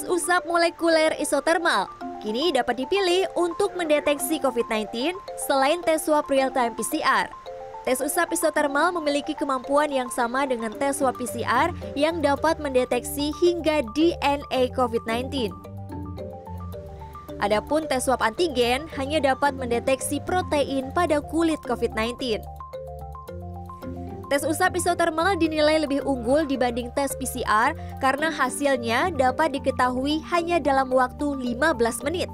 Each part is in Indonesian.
Tes usap molekuler isotermal kini dapat dipilih untuk mendeteksi COVID-19 selain tes swab real-time PCR. Tes usap isotermal memiliki kemampuan yang sama dengan tes swab PCR yang dapat mendeteksi hingga DNA COVID-19. Adapun tes swab antigen hanya dapat mendeteksi protein pada kulit COVID-19. Tes usap isotermal dinilai lebih unggul dibanding tes PCR karena hasilnya dapat diketahui hanya dalam waktu 15 menit.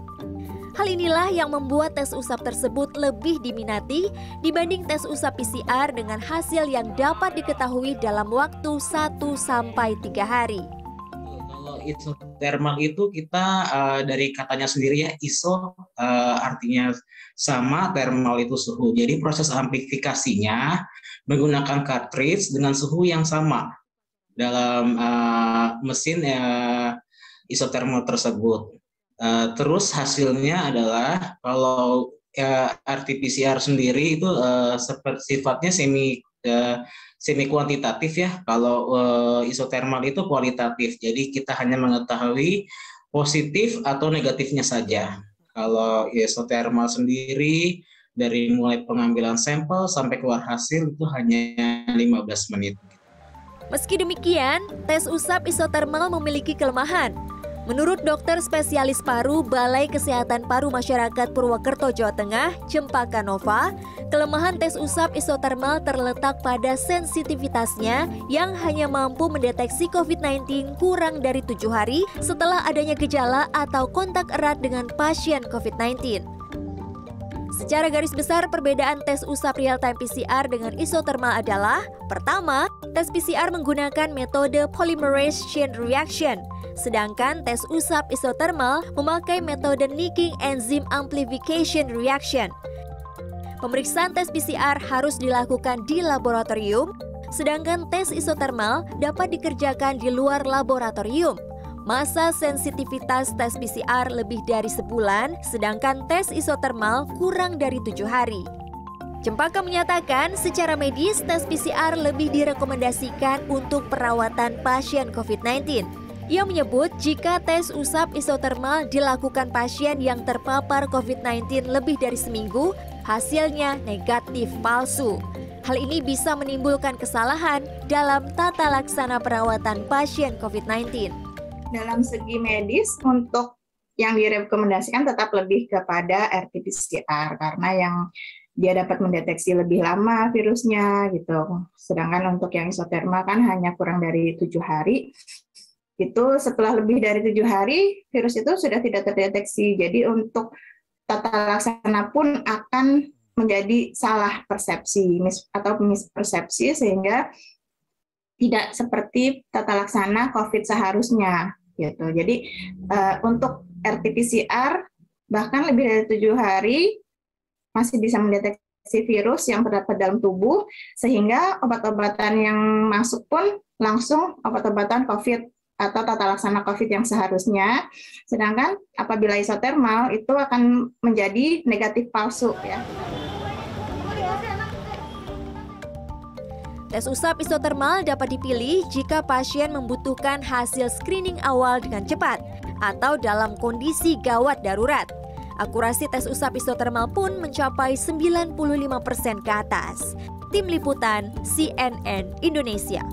Hal inilah yang membuat tes usap tersebut lebih diminati dibanding tes usap PCR dengan hasil yang dapat diketahui dalam waktu 1 sampai 3 hari. Kalau isotermal itu kita uh, dari katanya sendiri ya iso uh, artinya sama, thermal itu suhu. Jadi proses amplifikasinya menggunakan cartridge dengan suhu yang sama dalam uh, mesin uh, isothermal tersebut. Uh, terus hasilnya adalah kalau uh, RT-PCR sendiri itu uh, sifatnya semi uh, semi kuantitatif ya. Kalau uh, isothermal itu kualitatif. Jadi kita hanya mengetahui positif atau negatifnya saja. Kalau isothermal sendiri dari mulai pengambilan sampel sampai keluar hasil itu hanya 15 menit. Meski demikian, tes usap isotermal memiliki kelemahan. Menurut dokter spesialis paru Balai Kesehatan Paru Masyarakat Purwokerto, Jawa Tengah, Cempaka Nova, kelemahan tes usap isotermal terletak pada sensitivitasnya yang hanya mampu mendeteksi COVID-19 kurang dari tujuh hari setelah adanya gejala atau kontak erat dengan pasien COVID-19. Secara garis besar, perbedaan tes usap real-time PCR dengan isotermal adalah Pertama, tes PCR menggunakan metode polymerase chain reaction, sedangkan tes usap isotermal memakai metode nicking enzyme amplification reaction. Pemeriksaan tes PCR harus dilakukan di laboratorium, sedangkan tes isotermal dapat dikerjakan di luar laboratorium. Masa sensitivitas tes PCR lebih dari sebulan, sedangkan tes isotermal kurang dari tujuh hari. Cempaka menyatakan secara medis tes PCR lebih direkomendasikan untuk perawatan pasien COVID-19. Ia menyebut jika tes usap isotermal dilakukan pasien yang terpapar COVID-19 lebih dari seminggu, hasilnya negatif palsu. Hal ini bisa menimbulkan kesalahan dalam tata laksana perawatan pasien COVID-19 dalam segi medis untuk yang direkomendasikan tetap lebih kepada RT-PCR karena yang dia dapat mendeteksi lebih lama virusnya gitu. Sedangkan untuk yang isotermal kan hanya kurang dari tujuh hari. Itu setelah lebih dari tujuh hari virus itu sudah tidak terdeteksi. Jadi untuk tata laksana pun akan menjadi salah persepsi atau mispersepsi sehingga tidak seperti tata laksana COVID seharusnya gitu. Jadi uh, untuk RT-PCR bahkan lebih dari tujuh hari masih bisa mendeteksi virus yang terdapat dalam tubuh sehingga obat-obatan yang masuk pun langsung obat-obatan COVID atau tata laksana COVID yang seharusnya. Sedangkan apabila isotermal itu akan menjadi negatif palsu ya. Tes usap isotermal dapat dipilih jika pasien membutuhkan hasil screening awal dengan cepat atau dalam kondisi gawat darurat. Akurasi tes usap isotermal pun mencapai 95% ke atas. Tim Liputan CNN Indonesia.